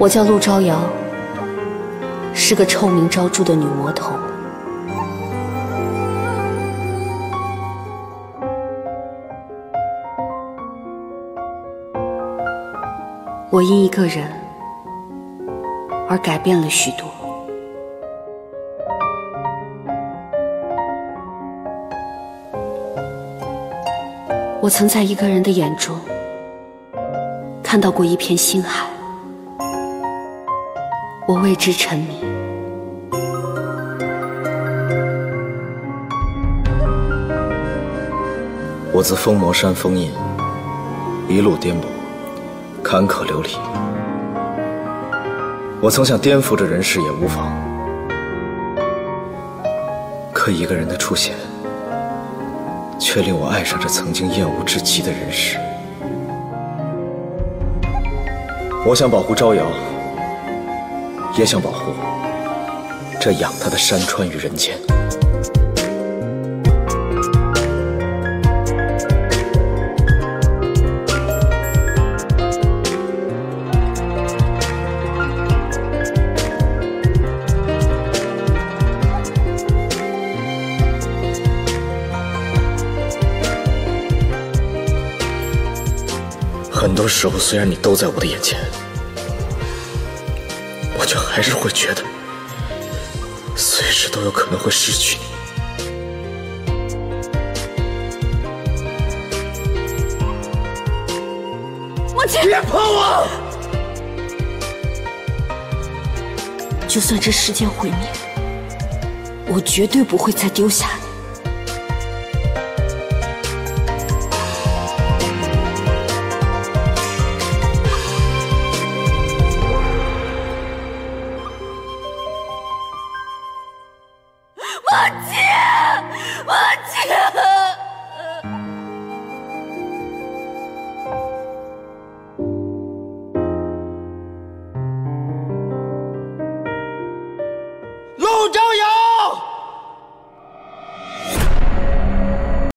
我叫陆招摇，是个臭名昭著的女魔头。我因一个人而改变了许多。我曾在一个人的眼中看到过一片星海。我为之沉迷。我自封魔山封印，一路颠簸，坎坷流离。我曾想颠覆这人世也无妨，可一个人的出现，却令我爱上这曾经厌恶至极的人世。我想保护招摇。也想保护这养他的山川与人间。很多时候，虽然你都在我的眼前。我却还是会觉得，随时都有可能会失去你。母亲，别碰我！就算这世界毁灭，我绝对不会再丢下你。我姐我姐